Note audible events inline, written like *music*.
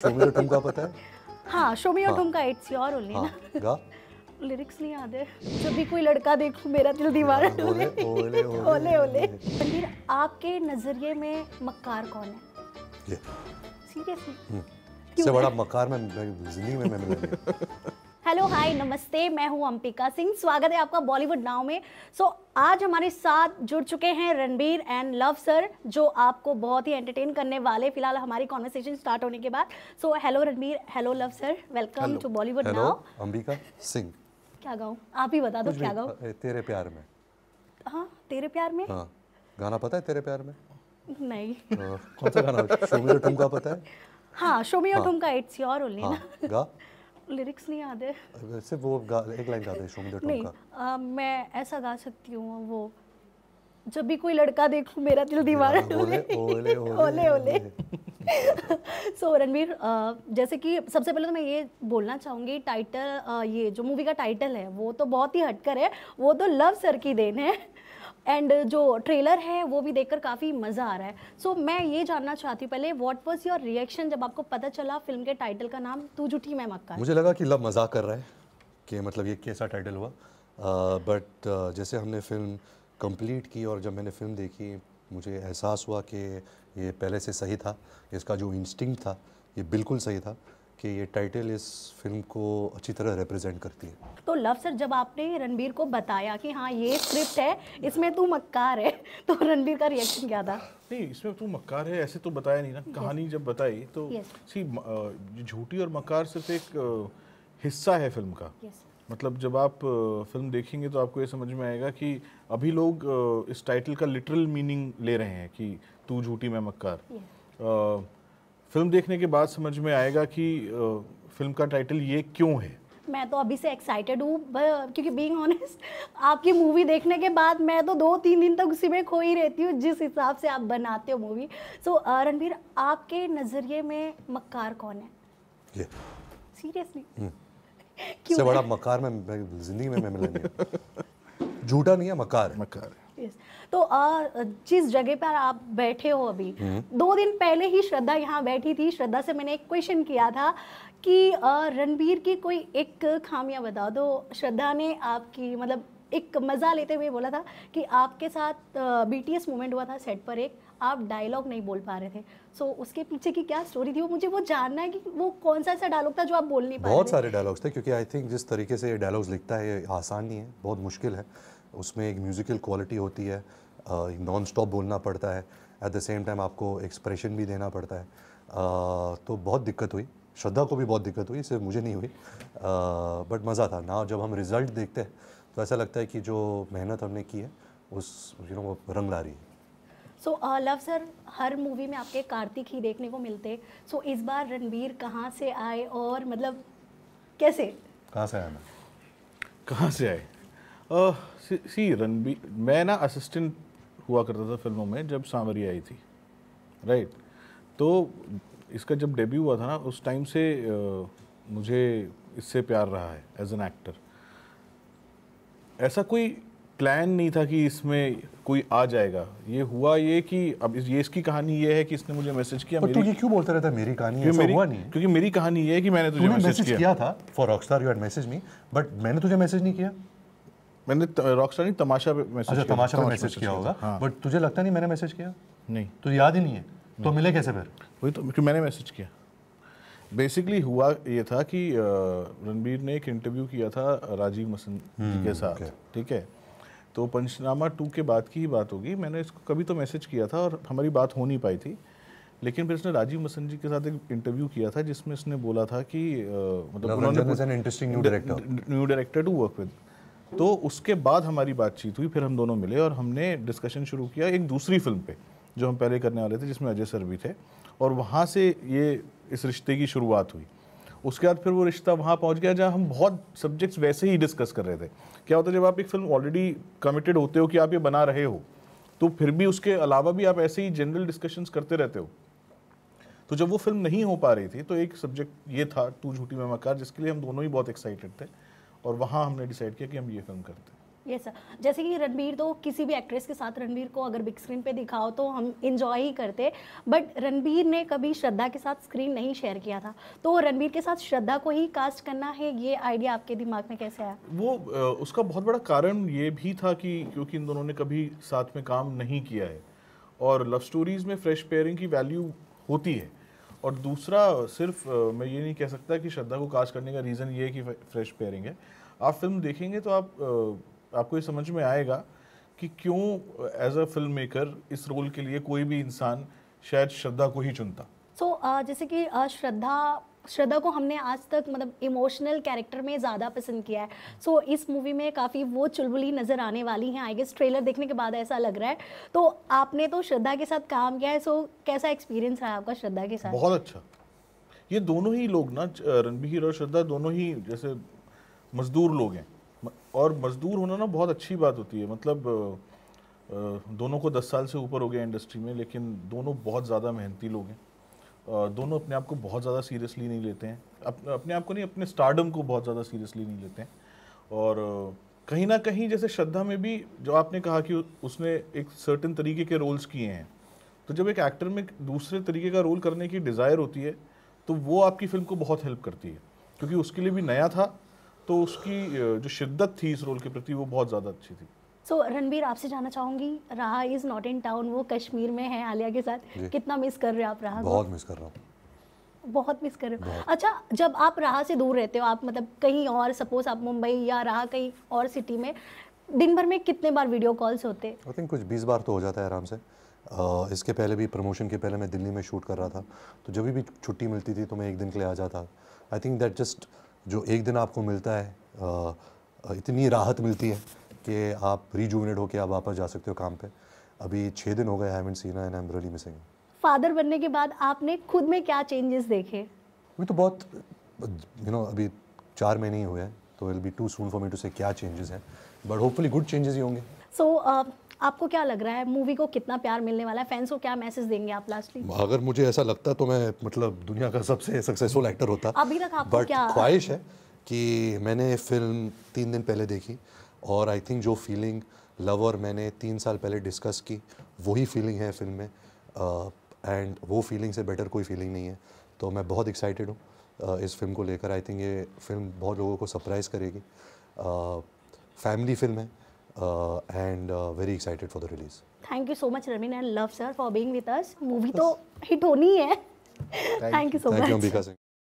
शोमी और ठुमका पता है? हाँ शोमी और हाँ। ठुमका इट्स योर ओनली हाँ ना गा। लिरिक्स नहीं याद है। जब भी कोई लड़का देखूँ मेरा दिल दीवार हाँ, ओले, ओले, ओले। ओले मंदिर आपके नज़रिए में मक्कार कौन है? ये। सीरियसली हम्म, इससे बड़ा मक्कार मैं ज़िंदगी में मैं मिला नहीं। *laughs* हेलो हाय नमस्ते मैं हूँ अंपिका सिंह। स्वागत है आपका बॉलीवुड नाव में। सो so, आज हमारे साथ जुड़ चुके हैं रणबीर एंड लव सर जो आपको बहुत ही एंटरटेन करने वाले। फ़िलहाल हमारी कॉन्वर्सेशन स्टार्ट होने के बाद। So hello Ranbir hello Luv sir welcome to Bollywood now Ambika Singh. क्या गाऊं? आप ही बता दो क्या गाऊं? तेरे प्यार में। हाँ तेरे प्यार में? हाँ गाना पता है तेरे प्यार में? नहीं। कौन सा गाना? शोमी और ठुमका पता है? हाँ शोमी और ठुमका इट्स योर ओनली ना। गा। लिरिक्स नहीं याद है। सिर्फ़ वो एक लाइन गाते हैं शोमी और नहीं अ, मैं ऐसा गा सकती हूँ वो जब भी कोई लड़का देखूँ मेरा दिल ओले, ओले, ओले। ओले। ओले। *laughs* सो रणवीर जैसे कि सबसे पहले तो मैं ये बोलना चाहूँगी टाइटल ये जो मूवी का टाइटल है वो तो बहुत ही हटकर है वो तो लव सर की देन है। एंड जो ट्रेलर है वो भी देखकर काफ़ी मज़ा आ रहा है। सो so, मैं ये जानना चाहती हूँ पहले व्हाट वाज योर रिएक्शन जब आपको पता चला फ़िल्म के टाइटल का नाम? तू झूठी मैं मक्का मुझे लगा कि लव मज़ाक कर रहा है कि मतलब ये कैसा टाइटल हुआ। बट uh, uh, जैसे हमने फ़िल्म कंप्लीट की और जब मैंने फ़िल्म देखी मुझे एहसास हुआ कि ये पहले से सही था इसका जो इंस्टिंग था ये बिल्कुल सही था। कि ये टाइटल इस फ़िल्म को अच्छी तरह रिप्रेजेंट करती है। तो लव सर जब आपने रणबीर को बताया कि हाँ ये स्क्रिप्ट है इसमें तू मक्कार है तो रणबीर का रिएक्शन क्या था? नहीं इसमें तू मक्कार है ऐसे तो बताया नहीं ना। कहानी जब बताई तो Yes. सी झूठी और मक्कार सिर्फ़ एक हिस्सा है फ़िल्म का। यस मतलब जब आप फ़िल्म देखेंगे तो आपको ये समझ में आएगा कि अभी लोग इस टाइटल का लिटरल मीनिंग ले रहे हैं कि तू झूठी मैं मक्कार। अ, फ़िल्म देखने के बाद समझ में आएगा कि फ़िल्म का टाइटल ये क्यों है? मैं तो अभी से एक्साइटेड हूँ क्योंकि बीइंग ऑनेस्ट आपकी मूवी देखने के बाद मैं तो दो तीन दिन तक उसी में खो ही रहती हूँ जिस हिसाब से आप बनाते हो मूवी सो so, रणबीर आपके नज़रिए में मक्कार कौन है? ये। सीरियसली *laughs* इससे बड़ा मकार में ज़िंदगी में मैं मिला नहीं *laughs* झूठा नहीं है मकार है। मक्कार है। Yes. तो अ, जिस जगह पर आप बैठे हो अभी दो दिन पहले ही श्रद्धा यहाँ बैठी थी। श्रद्धा से मैंने एक क्वेश्चन किया था कि रणबीर की कोई एक खामियाँ बता दो। श्रद्धा ने आपकी मतलब एक मज़ा लेते हुए बोला था कि आपके साथ बीटीएस मूवमेंट हुआ था सेट पर एक। आप डायलॉग नहीं बोल पा रहे थे। सो so, उसके पीछे की क्या स्टोरी थी? वो मुझे वो जानना है कि वो कौन सा ऐसा डायलॉग था जो आप बोल नहीं पा रहे बहुत सारे डायलॉग्स थे क्योंकि आई थिंक जिस तरीके से ये डायलॉग्स लिखता है ये आसान नहीं है बहुत मुश्किल है। उसमें एक म्यूज़िकल क्वालिटी होती है नॉन स्टॉप बोलना पड़ता है एट द सेम टाइम आपको एक्सप्रेशन भी देना पड़ता है। uh, तो बहुत दिक्कत हुई श्रद्धा को भी बहुत दिक्कत हुई सिर्फ़ मुझे नहीं हुई। बट मज़ा था। ना जब हम रिज़ल्ट देखते हैं तो ऐसा लगता है कि जो मेहनत हमने की है उस यू नो वो रंग ला रही है। सो so, लव सर हर मूवी में आपके कार्तिक ही देखने को मिलते। सो so, इस बार रणबीर कहाँ से आए और मतलब कैसे? कहाँ से आया मैं? कहाँ से आए? सी, रणबीर मैं ना असिस्टेंट हुआ करता था फ़िल्मों में जब सांवरी आई थी राइट तो इसका जब डेब्यू हुआ था ना उस टाइम से मुझे इससे प्यार रहा है एज एन एक्टर ऐसा कोई प्लान नहीं था कि इसमें कोई आ जाएगा। ये हुआ ये कि अब इस- ये इसकी कहानी ये है कि इसने मुझे मैसेज किया पर तू मेरी ये क्यों बोलता रहता मेरी कहानी? ऐसा मेरी हुआ नहीं। है क्योंकि मेरी कहानी ये है कि मैंने तुझे मैसेज मैसेज किया। किया था for rockstar you had message me but मैंने तुझे मैसेज नहीं किया। मैंने रॉकस्टार नहीं तमाशा पे मैसेज अच्छा तमाशा में मैसेज किया होगा हाँ। बट तुझे लगता नहीं मैंने मैसेज किया? नहीं। तुझे याद ही नहीं है। तो मिले कैसे फिर? वही तो क्योंकि मैंने मैसेज किया। बेसिकली हुआ ये था कि रणबीर ने एक इंटरव्यू किया था राजीव मसन जी के साथ ठीक है? तो पंचनामा टू के बाद की ही बात होगी। मैंने इसको कभी तो मैसेज किया था और हमारी बात हो नहीं पाई थी। लेकिन फिर इसने राजीव मसन जी के साथ एक इंटरव्यू किया था जिसमें इसने बोला था कि मतलब director. New director to work with तो उसके बाद हमारी बातचीत हुई, फिर हम दोनों मिले और हमने डिस्कशन शुरू किया एक दूसरी फ़िल्म पे, जो हम पहले करने वाले थे, जिसमें अजय सर भी थे। और वहाँ से ये, इस रिश्ते की शुरुआत हुई। उसके बाद फिर वो रिश्ता वहाँ पहुँच गया, जहाँ हम बहुत सब्जेक्ट्स वैसे ही डिस्कस कर रहे थे। क्या होता है, जब आप एक फ़िल्म ऑलरेडी कमिटेड होते हो कि आप ये बना रहे हो तो फिर भी उसके अलावा भी आप ऐसे ही जनरल डिस्कशंस करते रहते हो। तो जब वो फ़िल्म नहीं हो पा रही थी तो एक सब्जेक्ट ये था, तू झूठी मैं मकार, जिसके लिए हम दोनों ही बहुत एक्साइटेड थे। और वहाँ हमने डिसाइड किया कि हम ये फ़िल्म करते हैं। यस सर जैसे कि रणबीर तो किसी भी एक्ट्रेस के साथ रणबीर को अगर बिग स्क्रीन पे दिखाओ तो हम इंजॉय ही करते बट रणबीर ने कभी श्रद्धा के साथ स्क्रीन नहीं शेयर किया था। तो रणबीर के साथ श्रद्धा को ही कास्ट करना है ये आइडिया आपके दिमाग में कैसे आया? वो उसका बहुत बड़ा कारण ये भी था कि क्योंकि इन दोनों ने कभी साथ में काम नहीं किया है। और लव स्टोरीज में फ्रेश पेयरिंग की वैल्यू होती है। और दूसरा सिर्फ़ मैं ये नहीं कह सकता कि श्रद्धा को कास्ट करने का रीज़न ये है कि फ्रेश पेयरिंग है। आप फ़िल्म देखेंगे तो आप आपको ये समझ में आएगा कि क्यों एज अ फ़िल्म मेकर इस रोल के लिए कोई भी इंसान शायद श्रद्धा को ही चुनता। सो so, uh, जैसे कि uh, श्रद्धा श्रद्धा को हमने आज तक मतलब इमोशनल कैरेक्टर में ज़्यादा पसंद किया है। सो so, इस मूवी में काफ़ी वो चुलबुली नज़र आने वाली हैं। आई गेस ट्रेलर देखने के बाद ऐसा लग रहा है। तो आपने तो श्रद्धा के साथ काम किया है। सो so, कैसा एक्सपीरियंस रहा आपका श्रद्धा के साथ? बहुत अच्छा। ये दोनों ही लोग ना रणबीर और श्रद्धा दोनों ही जैसे मजदूर लोग हैं। और मजदूर होना ना बहुत अच्छी बात होती है। मतलब दोनों को दस साल से ऊपर हो गया इंडस्ट्री में लेकिन दोनों बहुत ज़्यादा मेहनती लोग हैं। दोनों अपने आप को बहुत ज़्यादा सीरियसली नहीं लेते हैं। अप, अपने आप को नहीं अपने स्टारडम को बहुत ज़्यादा सीरियसली नहीं लेते हैं। और कहीं ना कहीं जैसे श्रद्धा में भी जो आपने कहा कि उसने एक सर्टन तरीके के रोल्स किए हैं तो जब एक एक्टर में दूसरे तरीके का रोल करने की डिज़ायर होती है तो वो आपकी फ़िल्म को बहुत हेल्प करती है। क्योंकि उसके लिए भी नया था तो उसकी जो शिद्दत थी इस रोल के प्रति वो बहुत ज़्यादा अच्छी थी। सो so, रणबीर आपसे जाना चाहूँगी रहा इज़ नॉट इन टाउन वो कश्मीर में है आलिया के साथ। कितना मिस कर रहे हो आप राहा को? बहुत मिस कर रहा हूँ। बहुत मिस कर रहे हो। अच्छा जब आप राहा से दूर रहते हो आप मतलब कहीं और सपोज़ आप मुंबई या राहा कहीं और सिटी में दिन भर में कितने बार वीडियो कॉल्स होते? आई थिंक कुछ बीस बार तो हो जाता है आराम से। अ, इसके पहले भी प्रमोशन के पहले मैं दिल्ली में शूट कर रहा था। तो जब भी छुट्टी मिलती थी तो मैं एक दिन के लिए आ जाता। आई थिंक दैट जस्ट जो एक दिन आपको मिलता है अ, इतनी राहत मिलती है। कि आप रीजूविनेट होकर आप वापस जा सकते हो काम पे। अभी छः दिन हो गए I seen and I am really missing father बनने के बाद आपने खुद में क्या चेंजेस देखे? अभी तो बहुत यू नो अभी चार महीने ही हुए हैं तो will be too soon for me too से क्या चेंजेस हैं। बट होपफुली गुड चेंजेस ही होंगे। सो आपको क्या लग रहा है मूवी को कितना प्यार मिलने वाला है? फैंस को क्या मैसेज देंगे आप लास्टली अगर मुझे ऐसा लगता तो मैं मतलब दुनिया का सबसे सक्सेसफुल एक्टर होता। अभी तक आपको क्या- ख्वाहिश है कि मैंने फ़िल्म तीन दिन पहले देखी। और आई थिंक जो फीलिंग लव और मैंने तीन साल पहले डिस्कस की वही फीलिंग है फ़िल्म में। एंड uh, वो फीलिंग से बेटर कोई फीलिंग नहीं है। तो मैं बहुत एक्साइटेड हूँ uh, इस फ़िल्म को लेकर। आई थिंक ये फ़िल्म बहुत लोगों को सरप्राइज़ करेगी। फैमिली फ़िल्म है and very excited for the release thank you so much Rameen and Luv sir for being with us movie तो हिट होनी है थैंक यू सो मच